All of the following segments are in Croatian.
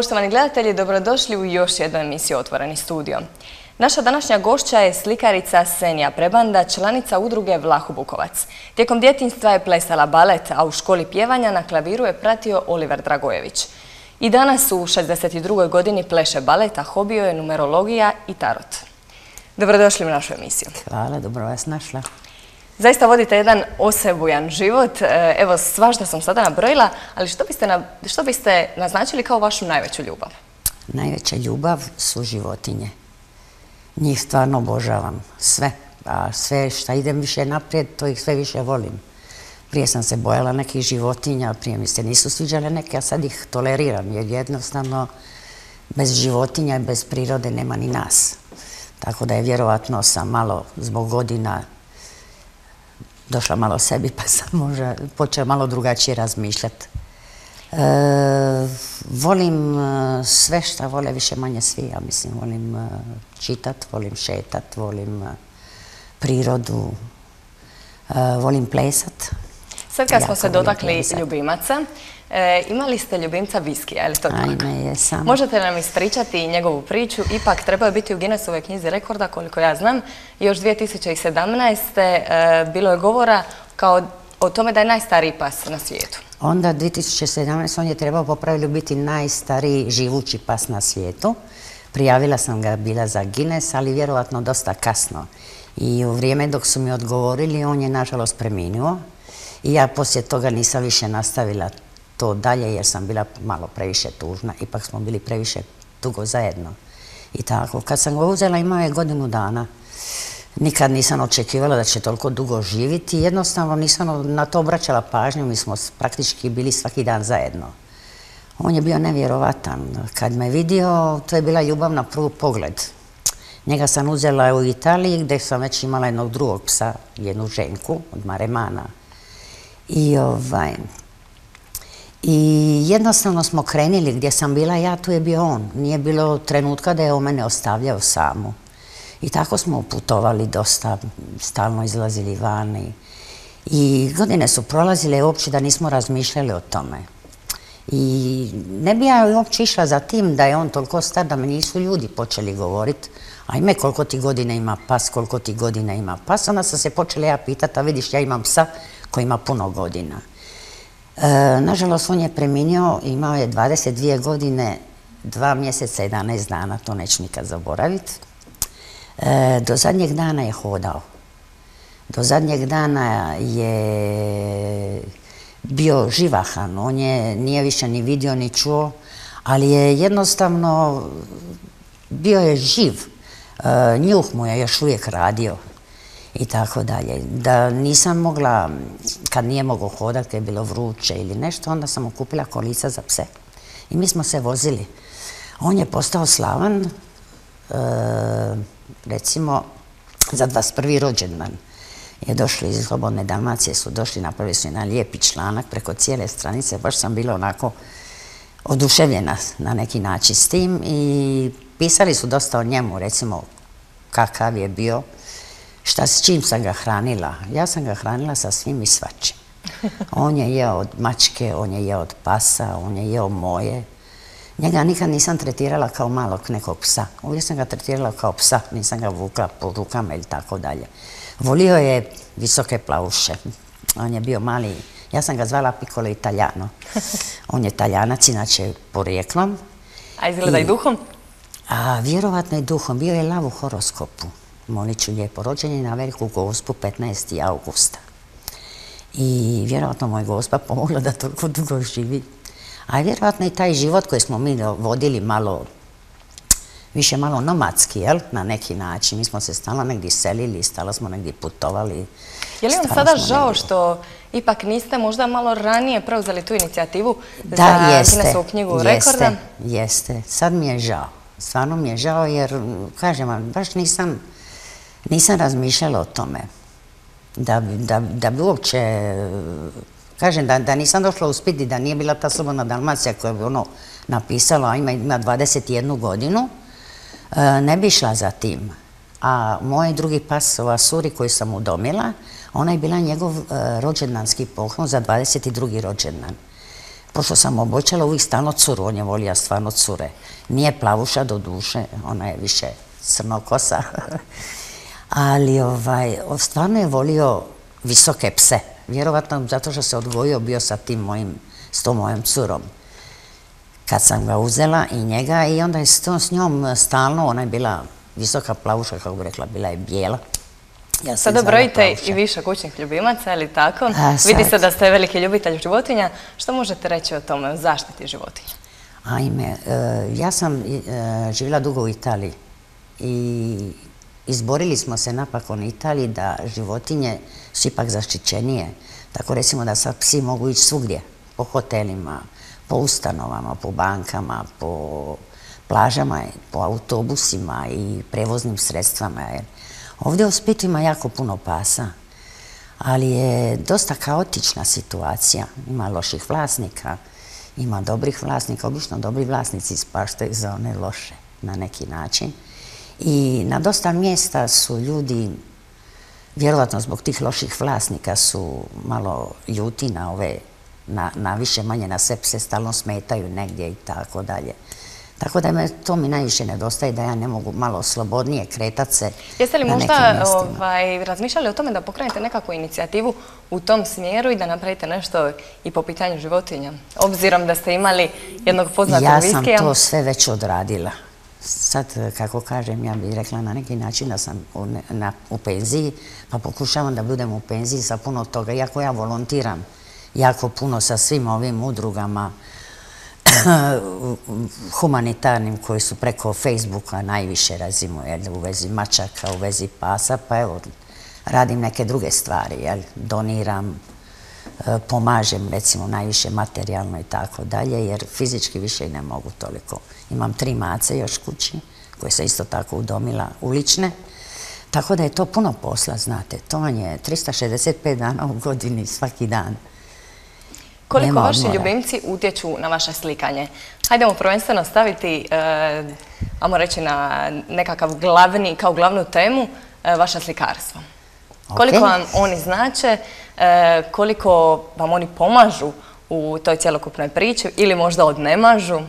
Poštovani gledatelji, dobrodošli u još jednu emisiju Otvoreni studio. Naša današnja gošća je slikarica Senija Prebanda, članica udruge Vlahu Bukovac. Tijekom djetinstva je plesala balet, a u školi pjevanja na klaviru je pratio Oliver Dragojević. I danas u 62. godini pleše balet, a hobio je numerologija i tarot. Dobrodošli u našu emisiju. Hvala, dobro vas našla. Zaista vodite jedan osebujan život. E, evo, svašta sam sada nabrojila, ali što biste, što biste naznačili kao vašu najveću ljubav? Najveća ljubav su životinje. Njih stvarno obožavam. Sve. A sve što idem više naprijed, to ih sve više volim. Prije sam se bojala nekih životinja, prije mi se nisu sviđale neke, a sad ih toleriram, jer jednostavno bez životinja i bez prirode nema ni nas. Tako da je vjerovatno sam malo zbog godina došla malo sebi pa sam možda počela malo drugačije razmišljati. E, volim e, sve što vole više manje svi, ja mislim. Volim e, čitat, volim šetat, volim prirodu, volim plesat. Sad kad smo se dotakli ljubimaca, E, imali ste ljubimca viskija, je li to tako? Ajme, jesam. Možete nam ispričati njegovu priču, ipak trebao biti u Guinnessovoj knjizi rekorda, koliko ja znam. Još 2017. E, bilo je govora kao o tome da je najstariji pas na svijetu. Onda 2017. on je trebao popraviti biti najstariji živući pas na svijetu. Prijavila sam ga bila za Guinness, ali vjerovatno dosta kasno. I u vrijeme dok su mi odgovorili, on je nažalost preminuo. I ja poslije toga nisam više nastavila to dalje jer sam bila malo previše tužna. Ipak smo bili previše dugo zajedno. I tako. Kad sam ga uzela imao je godinu dana. Nikad nisam očekivala da će toliko dugo živjeti. Jednostavno nisam na to obraćala pažnju. Mi smo praktički bili svaki dan zajedno. On je bio nevjerovatan. Kad me vidio, to je bila ljubav na prvu pogled. Njega sam uzela u Italiji gdje sam već imala jednog drugog psa, jednu ženku od Maremana. I ovaj, i jednostavno smo krenili gdje sam bila ja, tu je bio on. Nije bilo trenutka da je o mene ostavljao samu. I tako smo putovali dosta, stalno izlazili vani. I godine su prolazile uopće da nismo razmišljali o tome. I ne bi ja uopće išla za tim da je on toliko star da me nisu ljudi počeli govoriti ajme koliko ti godina ima pas, koliko ti godina ima pas. Onda sam se počela ja pitati, a vidiš ja imam psa koji ima puno godina. E, nažalost, on je preminio, imao je 22 godine, dva mjeseca, 11 dana, to neću nikad zaboraviti. E, do zadnjeg dana je hodao. Do zadnjeg dana je bio živahan, on je nije više ni vidio ni čuo, ali je jednostavno bio je živ. E, njuh mu je još uvijek radio i tako dalje. Da nisam mogla, kad nije mogao hodati, je bilo vruće ili nešto, onda sam mu kupila kolica za pse. I mi smo se vozili. On je postao slavan, e, recimo, za 21. rođendan je došli iz Slobodne Dalmacije, su došli, napravili su jedan lijepi članak preko cijele stranice, baš sam bila onako oduševljena na neki način s tim i pisali su dosta o njemu, recimo kakav je bio, Šta s čim sam ga hranila? Ja sam ga hranila sa svim i svačim. On je jeo od mačke, on je jeo od pasa, on je jeo moje. Njega nikad nisam tretirala kao malog nekog psa. Uvijek sam ga tretirala kao psa, nisam ga vukla po rukama ili tako dalje. Volio je visoke plavuše. On je bio mali, ja sam ga zvala Piccolo Italijano. On je taljanac, inače porijeklom. A izgleda i, duhom? A vjerovatno i duhom. Bio je lav u horoskopu molit ću lijepo rođenje na veliku gospu 15. augusta. I vjerojatno moj gospa pomogla da toliko dugo živi. A vjerojatno i taj život koji smo mi vodili malo, više malo nomadski, jel? Na neki način. Mi smo se stalno negdje selili, stalo smo negdje putovali. Je li vam sada žao što ipak niste možda malo ranije preuzeli tu inicijativu da, za jeste, knjigu jeste, Jeste, sad mi je žao. Stvarno mi je žao jer, kažem vam, baš nisam nisam razmišljala o tome. Da, bi uopće, kažem da, nisam došla u Spidi, da nije bila ta Slobodna Dalmacija koja bi ono napisala, ima, ima 21 godinu, e, ne bi išla za tim. A moj drugi pas, ova Suri koju sam udomila, ona je bila njegov e, rođendanski poklon za 22. rođendan. pošto sam obočala uvijek stalno curu, on je volio stvarno cure. Nije plavuša do duše, ona je više crnokosa. Ali ovaj, stvarno je volio visoke pse. Vjerovatno zato što se odgojio bio sa tim mojim, s tom mojom curom. Kad sam ga uzela i njega i onda je s, s njom stalno, ona je bila visoka plavuša, kako bi rekla, bila je bijela. Ja Sada brojite i više kućnih ljubimaca, ali tako? Vidi se da ste veliki ljubitelj životinja. Što možete reći o tome, o zaštiti životinja? Ajme, e, ja sam e, živjela dugo u Italiji i izborili smo se napakon Italiji da životinje su ipak zaštićenije. Tako recimo da sad psi mogu ići svugdje, po hotelima, po ustanovama, po bankama, po plažama, po autobusima i prevoznim sredstvama. Ovdje u Splitu ima jako puno pasa, ali je dosta kaotična situacija. Ima loših vlasnika, ima dobrih vlasnika. Obično dobri vlasnici ispaštaju za one loše na neki način. I na dosta mjesta su ljudi, vjerovatno zbog tih loših vlasnika, su malo ljuti na ove, na, više manje na sve pse, stalno smetaju negdje i tako dalje. Tako da me, to mi najviše nedostaje, da ja ne mogu malo slobodnije kretati se Jeste li možda ovaj, razmišljali o tome da pokrenete nekakvu inicijativu u tom smjeru i da napravite nešto i po pitanju životinja? Obzirom da ste imali jednog poznatog Ja sam to sve već odradila. Sad, kako kažem, ja bih rekla na neki način da sam u, u penziji, pa pokušavam da budem u penziji sa puno toga. Iako ja volontiram jako puno sa svim ovim udrugama, humanitarnim koji su preko Facebooka najviše razimo, u vezi mačaka, u vezi pasa, pa evo, radim neke druge stvari, jel, doniram, e, pomažem recimo najviše materijalno i tako dalje, jer fizički više i ne mogu toliko. Imam tri mace još kući, koje se isto tako udomila ulične, tako da je to puno posla, znate, to vam je 365 dana u godini svaki dan. Koliko vaši ljubimci utječu na vaše slikanje? Hajdemo prvenstveno staviti, uh, reći na nekakav glavni, kao glavnu temu, e, vaše slikarstvo. Koliko vam oni znače, e, koliko vam oni pomažu u toj cjelokupnoj priči ili možda odnemažu?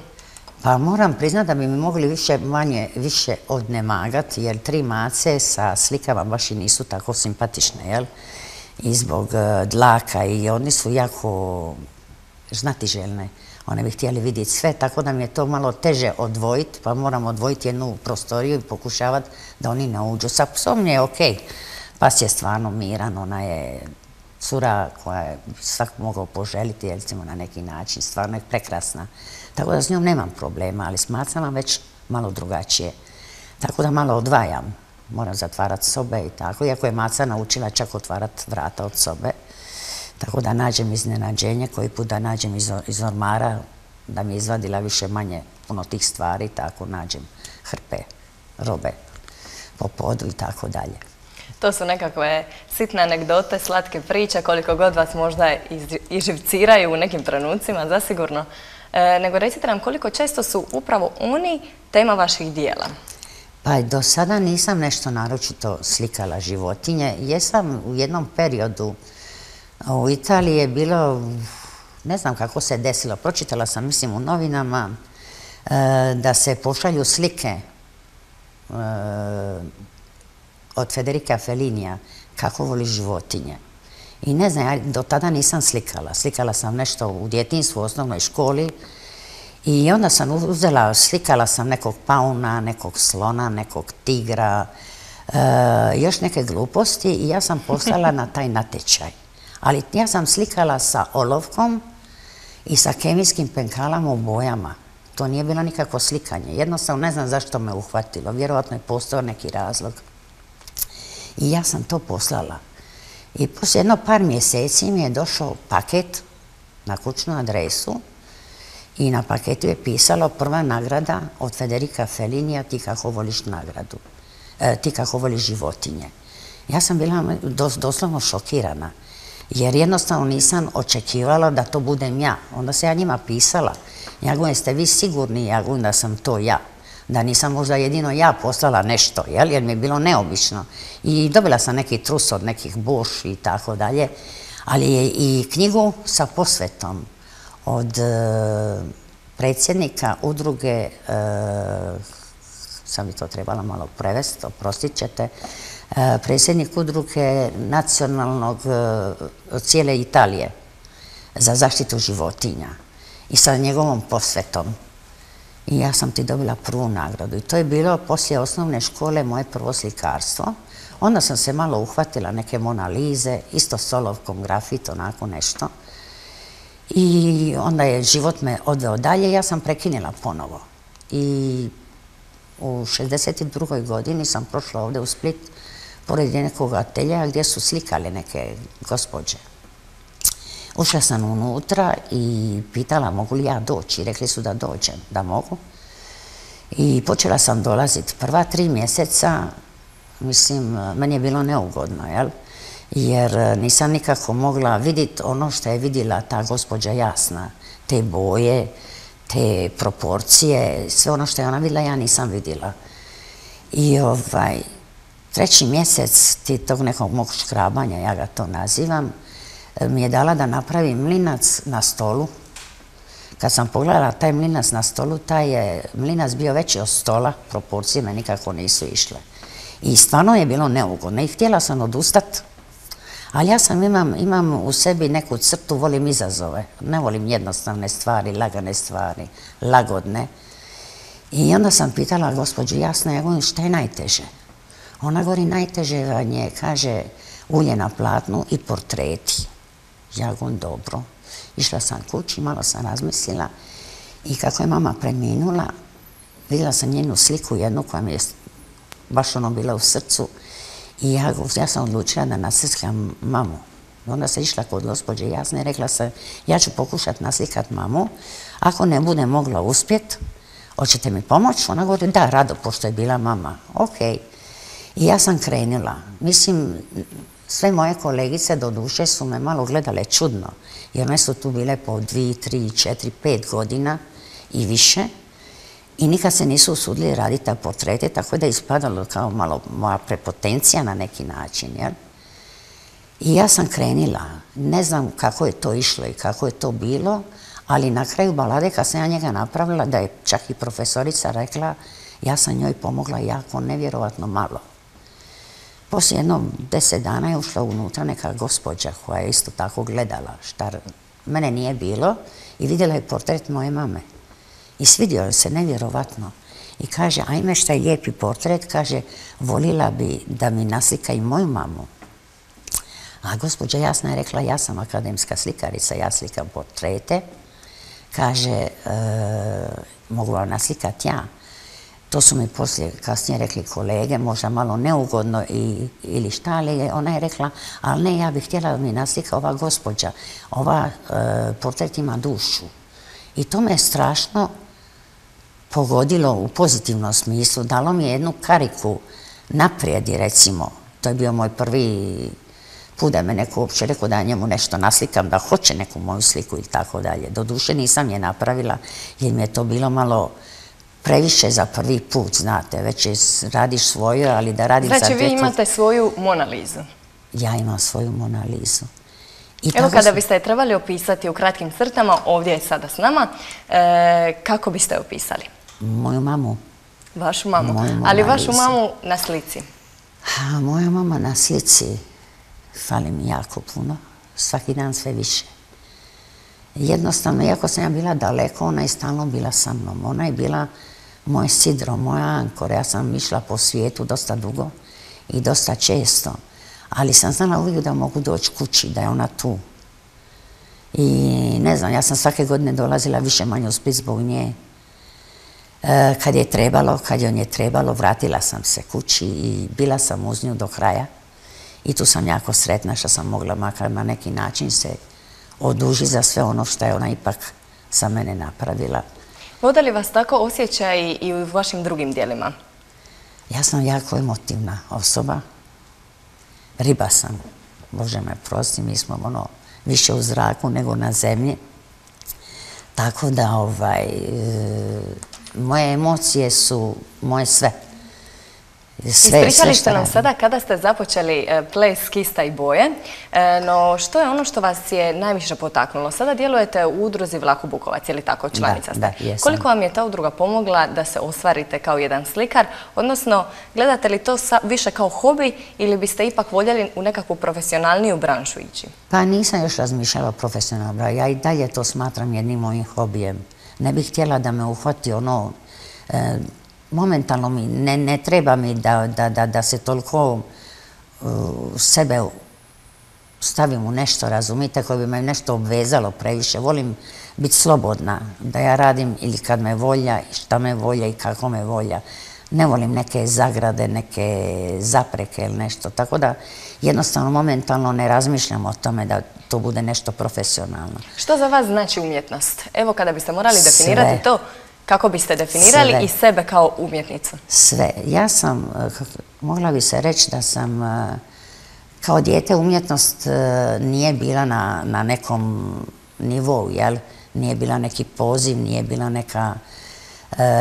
Pa moram priznati da bi mi mogli više manje više odnemagati jer tri mace sa slikama baš i nisu tako simpatične, jel? I zbog dlaka i oni su jako željne. One bi htjeli vidjeti sve, tako da mi je to malo teže odvojiti, pa moram odvojiti jednu prostoriju i pokušavati da oni ne uđu. Sa psom je ok, pas je stvarno miran, ona je cura koja je svak mogao poželiti, recimo na neki način, stvarno je prekrasna. Tako da s njom nemam problema, ali s macama već malo drugačije. Tako da malo odvajam. Moram zatvarati sobe i tako, iako je maca naučila čak otvarati vrata od sobe. Tako da nađem iznenađenje, koji put da nađem iz, ormara, da mi je izvadila više manje puno tih stvari, tako nađem hrpe, robe po podu i tako dalje. To su nekakve sitne anegdote, slatke priče, koliko god vas možda iživciraju u nekim trenucima, zasigurno. E, nego recite nam koliko često su upravo oni tema vaših dijela? Pa do sada nisam nešto naročito slikala životinje. Jesam u jednom periodu u Italiji je bilo, ne znam kako se desilo, pročitala sam mislim u novinama e, da se pošalju slike e, od Federica Fellinija kako voli životinje. I ne znam, ja do tada nisam slikala. Slikala sam nešto u djetinstvu, u osnovnoj školi. I onda sam uzela, slikala sam nekog pauna, nekog slona, nekog tigra, e, još neke gluposti i ja sam poslala na taj natječaj. Ali ja sam slikala sa olovkom i sa kemijskim penkalama u bojama. To nije bilo nikakvo slikanje. Jednostavno ne znam zašto me uhvatilo. Vjerojatno je postao neki razlog. I ja sam to poslala. I poslije jedno par mjeseci mi je došao paket na kućnu adresu i na paketu je pisalo prva nagrada od Federica Fellinija ti kako voliš nagradu, e, ti kako voliš životinje. Ja sam bila doslovno šokirana jer jednostavno nisam očekivala da to budem ja. Onda se ja njima pisala. Ja govorim, jeste vi sigurni, ja govorim da sam to ja. Da nisam možda jedino ja poslala nešto, jel? jer mi je bilo neobično. I dobila sam neki trus od nekih boš i tako dalje. Ali je i knjigu sa posvetom od e, predsjednika udruge, sam bi to trebala malo prevesti, oprostit ćete, predsjednik udruge nacionalnog cijele Italije za zaštitu životinja i sa njegovom posvetom. I ja sam ti dobila prvu nagradu. I to je bilo poslije osnovne škole moje prvo slikarstvo. Onda sam se malo uhvatila neke monalize, isto s olovkom, grafit, onako nešto. I onda je život me odveo dalje, ja sam prekinila ponovo. I u 62. godini sam prošla ovdje u Split, pored nekog atelja gdje su slikali neke gospođe. Ušla sam unutra i pitala mogu li ja doći. Rekli su da dođem, da mogu. I počela sam dolaziti. Prva tri mjeseca, mislim, meni je bilo neugodno, jel? Jer nisam nikako mogla vidjeti ono što je vidjela ta gospođa Jasna. Te boje, te proporcije, sve ono što je ona vidjela, ja nisam vidjela. I ovaj, treći mjesec ti tog nekog mog škrabanja, ja ga to nazivam, mi je dala da napravim mlinac na stolu. Kad sam pogledala taj mlinac na stolu, taj je mlinac bio veći od stola, proporcije me nikako nisu išle. I stvarno je bilo neugodno i htjela sam odustat, ali ja sam imam, imam u sebi neku crtu, volim izazove. Ne volim jednostavne stvari, lagane stvari, lagodne. I onda sam pitala gospođu Jasna, ja govorim, šta je najteže? Ona govori, najteže vam je, kaže, ulje na platnu i portreti. Ja govorim, dobro. Išla sam kući, malo sam razmislila i kako je mama preminula, vidjela sam njenu sliku jednu koja mi je baš ono bila u srcu i ja, ja sam odlučila da naslikam mamu. Onda se išla kod gospođe Jasne i rekla se, ja ću pokušati naslikat mamu, ako ne bude mogla uspjet, hoćete mi pomoći? Ona govori, da, rado, pošto je bila mama. Ok. I ja sam krenula. Mislim, sve moje kolegice do duše su me malo gledale čudno, jer one su tu bile po dvije, tri, četiri, pet godina i više i nikad se nisu usudili raditi ta portrete, tako da je ispadalo kao malo moja prepotencija na neki način. Jel? I ja sam krenila, ne znam kako je to išlo i kako je to bilo, ali na kraju balade kad sam ja njega napravila, da je čak i profesorica rekla, ja sam njoj pomogla jako nevjerovatno malo. Poslije jedno deset dana je ušla unutra neka gospođa koja je isto tako gledala šta mene nije bilo i vidjela je portret moje mame. I svidio je se nevjerovatno. I kaže, ajme šta je lijepi portret, kaže, volila bi da mi naslika i moju mamu. A gospođa Jasna je rekla, ja sam akademska slikarica, ja slikam portrete. Kaže, e, mogu vam naslikati ja. To su mi poslije kasnije rekli kolege, možda malo neugodno i, ili šta, ali ona je rekla, ali ne, ja bih htjela da mi naslika ova gospođa. Ova e, portret ima dušu. I to me je strašno pogodilo u pozitivnom smislu. Dalo mi je jednu kariku naprijedi, recimo. To je bio moj prvi put da me neko uopće rekao da njemu nešto naslikam, da hoće neku moju sliku ili tako dalje. Doduše nisam je napravila jer mi je to bilo malo previše za prvi put, znate, već radiš svoju, ali da radim znači, za Znači, vi imate svoju monalizu? Ja imam svoju monalizu. Evo kada biste je trebali opisati u kratkim crtama, ovdje je sada s nama, e, kako biste je opisali? Moju mamu. Vašu mamu, ali vašu mamu na slici? moja mama na slici fali mi jako puno, svaki dan sve više. Jednostavno, iako sam ja bila daleko, ona je stalno bila sa mnom. Ona je bila moj sidro, moja ankor. Ja sam išla po svijetu dosta dugo i dosta često. Ali sam znala uvijek da mogu doći kući, da je ona tu. I ne znam, ja sam svake godine dolazila više manje u Split zbog nje. E, kad je trebalo, kad je je trebalo, vratila sam se kući i bila sam uz nju do kraja. I tu sam jako sretna što sam mogla makar na neki način se oduži za sve ono što je ona ipak sa mene napravila. Voda li vas tako osjećaj i u vašim drugim dijelima? Ja sam jako emotivna osoba. Riba sam. Bože me prosti, mi smo ono više u zraku nego na zemlji. Tako da ovaj, e, moje emocije su moje sve. Ispričali ste nam sada kada ste započeli e, ples Kista i boje, e, no što je ono što vas je najviše potaknulo? Sada djelujete u udruzi Vlahu Bukovac, je li tako članica ste? Koliko vam je ta udruga pomogla da se ostvarite kao jedan slikar, odnosno gledate li to više kao hobi ili biste ipak voljeli u nekakvu profesionalniju branšu ići? Pa nisam još razmišljala profesionalno, ja i dalje to smatram jednim mojim hobijem. Ne bih htjela da me uhvati ono e, momentalno mi ne, ne treba mi da, da, da, da se toliko uh, sebe stavim u nešto, razumite, koje bi me nešto obvezalo previše. Volim biti slobodna, da ja radim ili kad me volja, šta me volja i kako me volja. Ne volim neke zagrade, neke zapreke ili nešto. Tako da jednostavno momentalno ne razmišljam o tome da to bude nešto profesionalno. Što za vas znači umjetnost? Evo kada biste morali definirati to, kako biste definirali i sebe kao umjetnicu? Sve. Ja sam, eh, mogla bi se reći da sam eh, kao dijete umjetnost eh, nije bila na, na nekom nivou, jel? Nije bila neki poziv, nije bila neka,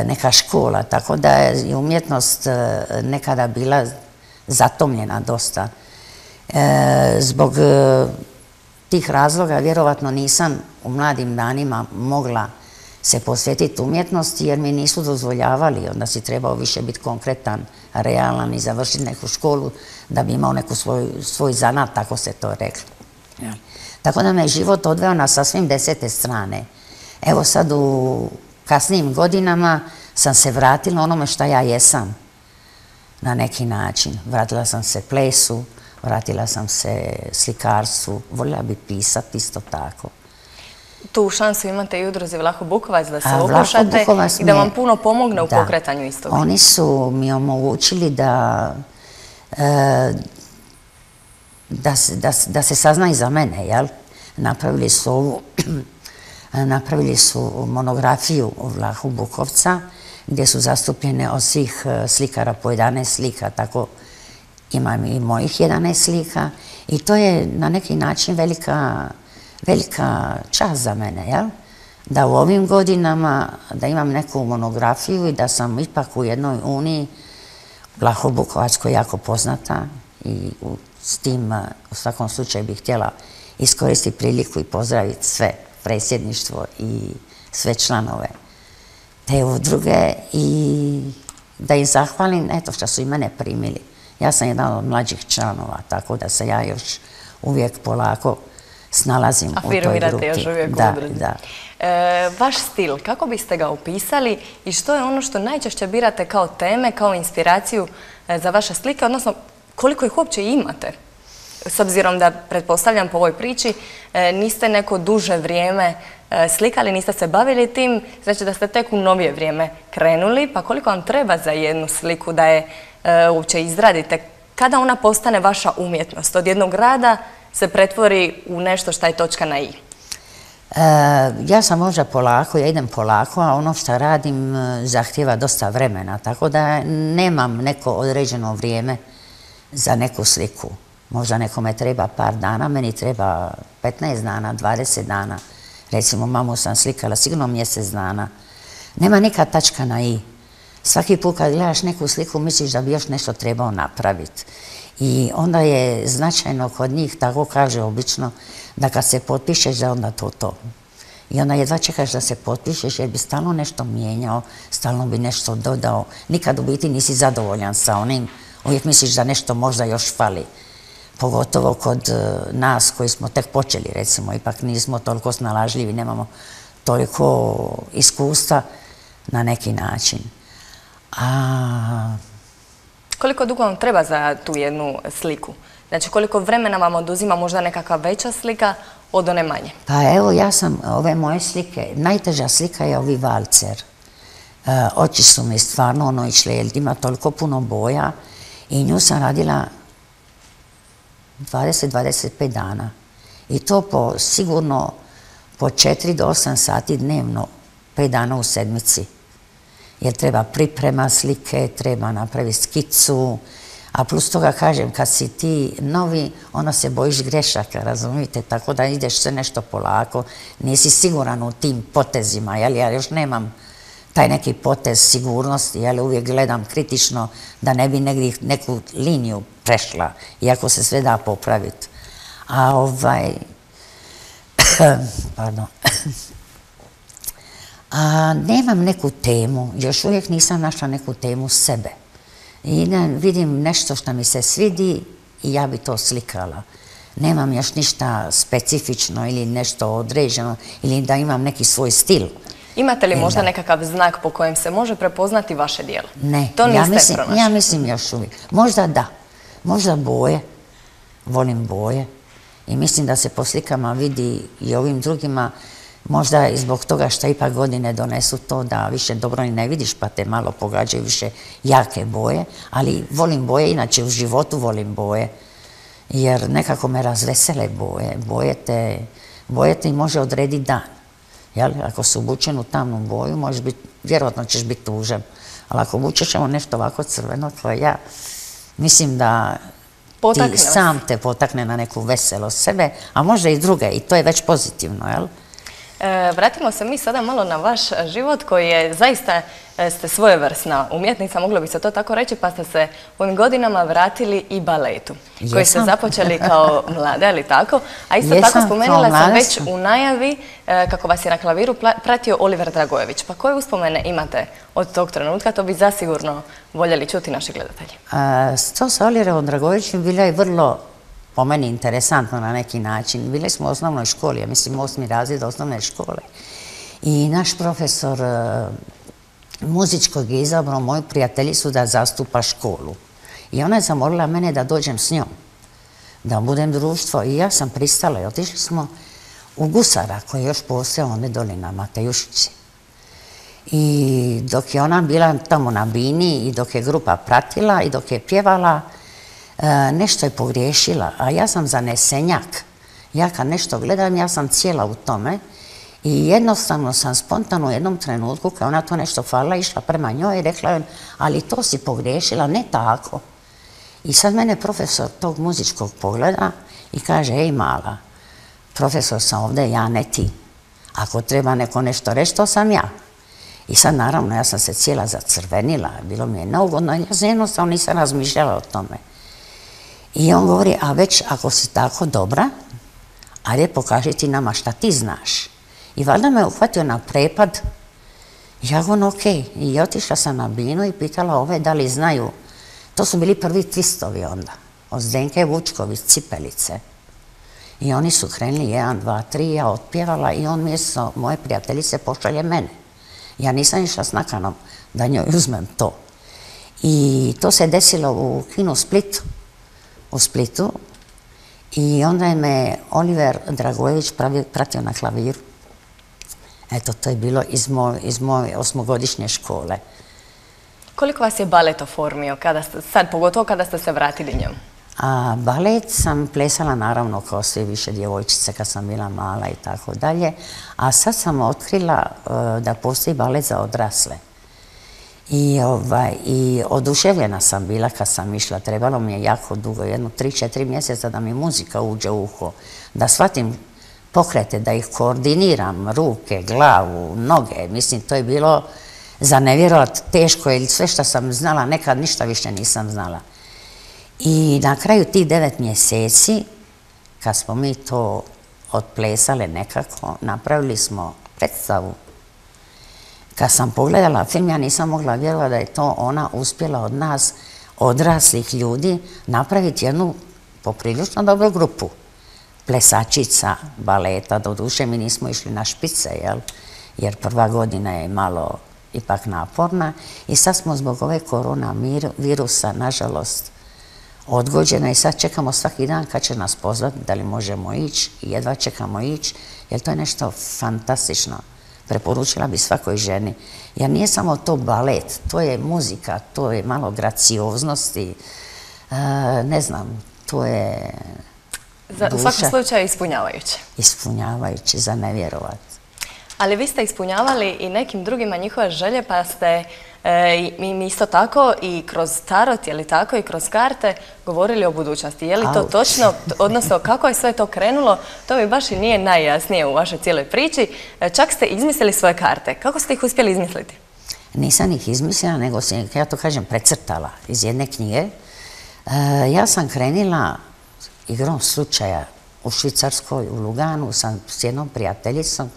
neka škola, tako da je umjetnost nekada bila zatomljena dosta. Zbog tih razloga vjerovatno nisam u mladim danima mogla se posvetiti umjetnosti jer mi nisu dozvoljavali, onda si trebao više biti konkretan, realan i završiti neku školu da bi imao neku svoj zanat, tako se to reklo. Tako da me je život odveo na sasvim desete strane. Evo sad u kasnijim godinama sam se vratila onome šta ja jesam na neki način. Vratila sam se plesu, vratila sam se slikarstvu, voljela bi pisati isto tako tu šansu imate i udruzi Vlaho Bukovac da se okušate i da vam puno pomogne u pokretanju istoga. Oni su mi omogućili da, e, da, se sazna i za mene, jel? Napravili su ovu, napravili su monografiju o Vlahu Bukovca gdje su zastupljene od svih e, slikara po 11 slika, tako imam i mojih 11 slika i to je na neki način velika velika čast za mene, jel? Da u ovim godinama, da imam neku monografiju i da sam ipak u jednoj uniji, Vlaho Bukovačkoj jako poznata i s tim u svakom slučaju bih htjela iskoristiti priliku i pozdraviti sve predsjedništvo i sve članove te udruge i da im zahvalim, eto što su i mene primili. Ja sam jedan od mlađih članova, tako da se ja još uvijek polako snalazim u toj grupi. još uvijek da, da. E, vaš stil, kako biste ga opisali i što je ono što najčešće birate kao teme, kao inspiraciju e, za vaše slike, odnosno koliko ih uopće imate? S obzirom da, pretpostavljam po ovoj priči, e, niste neko duže vrijeme slikali, niste se bavili tim, znači da ste tek u novije vrijeme krenuli, pa koliko vam treba za jednu sliku da je uopće izradite? Kada ona postane vaša umjetnost? Od jednog rada se pretvori u nešto što je točka na i? E, ja sam možda polako, ja idem polako, a ono što radim e, zahtjeva dosta vremena, tako da nemam neko određeno vrijeme za neku sliku. Možda nekome treba par dana, meni treba 15 dana, 20 dana. Recimo, mamu sam slikala sigurno mjesec dana. Nema neka tačka na i. Svaki put kad gledaš neku sliku misliš da bi još nešto trebao napraviti. I onda je značajno kod njih, tako kaže obično, da kad se potpišeš da onda to to. I onda jedva čekaš da se potpišeš jer bi stalno nešto mijenjao, stalno bi nešto dodao. Nikad u biti nisi zadovoljan sa onim, uvijek misliš da nešto možda još fali. Pogotovo kod e, nas koji smo tek počeli recimo, ipak nismo toliko snalažljivi, nemamo toliko iskustva na neki način. A koliko dugo vam treba za tu jednu sliku? Znači koliko vremena vam oduzima možda nekakva veća slika od one manje? Pa evo ja sam ove moje slike, najteža slika je ovi valcer. E, oči su mi stvarno ono išle jer ima toliko puno boja i nju sam radila 20-25 dana. I to po sigurno po 4 do 8 sati dnevno, 5 dana u sedmici jer treba priprema slike, treba napraviti skicu, a plus toga kažem, kad si ti novi, ono se bojiš grešaka, razumijete, tako da ideš sve nešto polako, nisi siguran u tim potezima, jel, ja još nemam taj neki potez sigurnosti, jel? Uvijek gledam kritično da ne bi negdje neku liniju prešla, iako se sve da popraviti. A ovaj, pardon, a nemam neku temu, još uvijek nisam našla neku temu sebe. I vidim nešto što mi se svidi i ja bi to slikala. Nemam još ništa specifično ili nešto određeno ili da imam neki svoj stil. Imate li možda nekakav znak po kojem se može prepoznati vaše dijelo? Ne, to ja, mislim, ja mislim još uvijek. Možda da, možda boje, volim boje i mislim da se po slikama vidi i ovim drugima Možda i zbog toga što ipak godine donesu to da više dobro ni ne vidiš pa te malo pogađaju više jake boje, ali volim boje, inače u životu volim boje, jer nekako me razvesele boje. Boje te, boje te i može odrediti dan. Jel? Ako si obučen u tamnu boju, možeš biti, vjerojatno ćeš biti tužen. Ali ako obučeš nešto ovako crveno, to ja mislim da ti sam te potakne na neku veselo sebe, a možda i druge, i to je već pozitivno, jel? E, vratimo se mi sada malo na vaš život koji je zaista e, ste svojevrsna umjetnica, moglo bi se to tako reći, pa ste se u ovim godinama vratili i baletu, koji ste započeli kao mlade, ali tako? A isto tako spomenula sam već u najavi e, kako vas je na klaviru pratio Oliver Dragojević. Pa koje uspomene imate od tog trenutka? To bi zasigurno voljeli čuti naši gledatelji. To sa Oliverom Dragojevićem bila je vrlo po meni interesantno na neki način. Bili smo u osnovnoj školi, ja mislim osmi razred osnovne škole. I naš profesor e, muzičkog je izabrao moju prijateljicu da zastupa školu. I ona je zamolila mene da dođem s njom, da budem društvo. I ja sam pristala i otišli smo u Gusara, koji je još postao onda doli na Matejušici. I dok je ona bila tamo na bini i dok je grupa pratila i dok je pjevala, nešto je pogriješila, a ja sam zanesenjak. Ja kad nešto gledam, ja sam cijela u tome i jednostavno sam spontano u jednom trenutku, kad ona to nešto falila, išla prema njoj i rekla joj, ali to si pogriješila, ne tako. I sad mene profesor tog muzičkog pogleda i kaže, ej mala, profesor sam ovdje, ja ne ti. Ako treba neko nešto reći, to sam ja. I sad naravno ja sam se cijela zacrvenila, bilo mi je neugodno, ja jednostavno nisam razmišljala o tome. I on govori, a već ako si tako dobra, ajde pokaži ti nama šta ti znaš. I valjda me uhvatio na prepad. Ja govorim, ok. I otišla sam na binu i pitala ove da li znaju. To su bili prvi twistovi onda. Od Zdenke Vučković, Cipelice. I oni su krenuli, jedan, dva, tri, ja otpjevala i on mjesto moje prijateljice pošalje mene. Ja nisam išla s nakanom da njoj uzmem to. I to se desilo u kinu Splitu u Splitu i onda je me Oliver Dragojević pratio na klaviru. Eto, to je bilo iz, moje osmogodišnje škole. Koliko vas je balet oformio, kada sad pogotovo kada ste se vratili njom? A balet sam plesala naravno kao sve više djevojčice kad sam bila mala i tako dalje, a sad sam otkrila e, da postoji balet za odrasle. I, ovaj, I oduševljena sam bila kad sam išla. Trebalo mi je jako dugo, jedno tri, četiri mjeseca da mi muzika uđe u uho. Da shvatim pokrete, da ih koordiniram, ruke, glavu, noge. Mislim, to je bilo za nevjerovat teško, jer sve što sam znala, nekad ništa više nisam znala. I na kraju tih devet mjeseci, kad smo mi to odplesale nekako, napravili smo predstavu kad sam pogledala film, ja nisam mogla vjerovati da je to ona uspjela od nas, odraslih ljudi, napraviti jednu poprilično dobru grupu. Plesačica, baleta, doduše mi nismo išli na špice, jel? jer prva godina je malo ipak naporna i sad smo zbog ove korona virusa, nažalost, odgođena i sad čekamo svaki dan kad će nas pozvati da li možemo ići i jedva čekamo ići, jer to je nešto fantastično preporučila bi svakoj ženi. Jer nije samo to balet, to je muzika, to je malo gracioznosti, e, ne znam, to je Za, U svakom slučaju ispunjavajuće. Ispunjavajuće, za nevjerovat. Ali vi ste ispunjavali i nekim drugima njihove želje, pa ste E, mi isto tako i kroz tarot, je li tako, i kroz karte govorili o budućnosti. Je li to točno, odnosno kako je sve to krenulo, to mi baš i nije najjasnije u vašoj cijeloj priči. E, čak ste izmislili svoje karte. Kako ste ih uspjeli izmisliti? Nisam ih izmislila, nego sam, ja to kažem, precrtala iz jedne knjige. E, ja sam krenila igrom slučaja u Švicarskoj, u Luganu, sam s jednom prijateljicom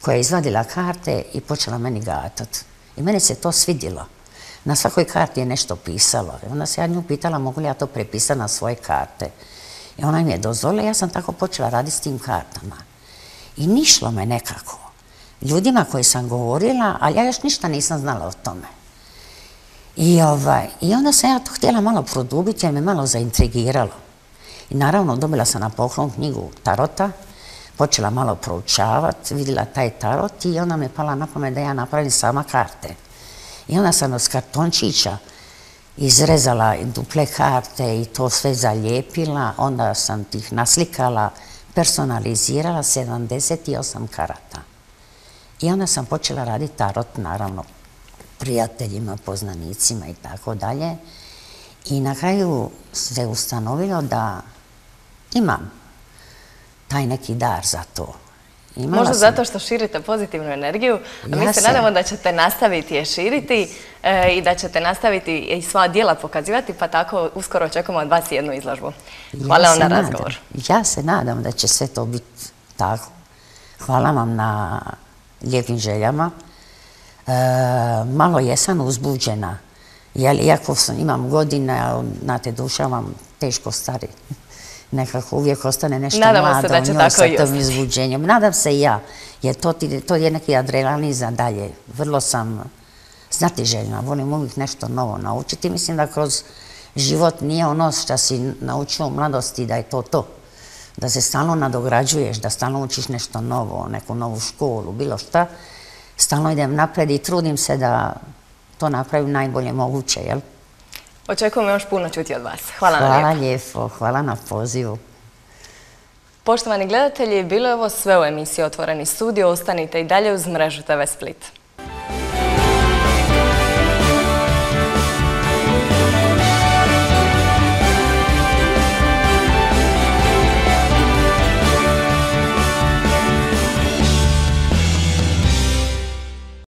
koja je izvadila karte i počela meni gatat. I meni se to svidjelo. Na svakoj karti je nešto pisalo. I onda se ja nju pitala mogu li ja to prepisati na svoje karte. I ona mi je dozvolila, ja sam tako počela raditi s tim kartama. I nišlo me nekako. Ljudima koji sam govorila, ali ja još ništa nisam znala o tome. I, ovaj, I onda sam ja to htjela malo produbiti jer me malo zaintrigiralo. I naravno dobila sam na poklon knjigu Tarota, počela malo proučavati, vidjela taj tarot i onda me pala na pamet da ja napravim sama karte. I onda sam od kartončića izrezala duple karte i to sve zalijepila, onda sam tih naslikala, personalizirala 78 karata. I onda sam počela raditi tarot, naravno, prijateljima, poznanicima i tako dalje. I na kraju se ustanovilo da imam taj neki dar za to. Možda zato što širite pozitivnu energiju, a mi se nadamo da ćete nastaviti je širiti e, i da ćete nastaviti i sva dijela pokazivati, pa tako uskoro očekujemo od vas jednu izložbu. Hvala vam na razgovor. Ja se nadam da će sve to biti tako. Hvala vam na lijepim željama. E, malo jesam uzbuđena, jer iako imam godine, znate, duša vam teško stari nekako uvijek ostane nešto Nadamo mlado se da će tako sa tom izbuđenjem. Nadam se i ja, jer to, to je neki adrenalin dalje. Vrlo sam znatiželjna, volim uvijek nešto novo naučiti. Mislim da kroz život nije ono što si naučio u mladosti da je to to. Da se stalno nadograđuješ, da stalno učiš nešto novo, neku novu školu, bilo šta. Stalno idem napred i trudim se da to napravim najbolje moguće, jel? Očekujemo još puno čuti od vas. Hvala, hvala lijepo. Hvala na pozivu. Poštovani gledatelji, bilo je ovo sve u emisiji Otvoreni studio. Ostanite i dalje uz mrežu TV Split.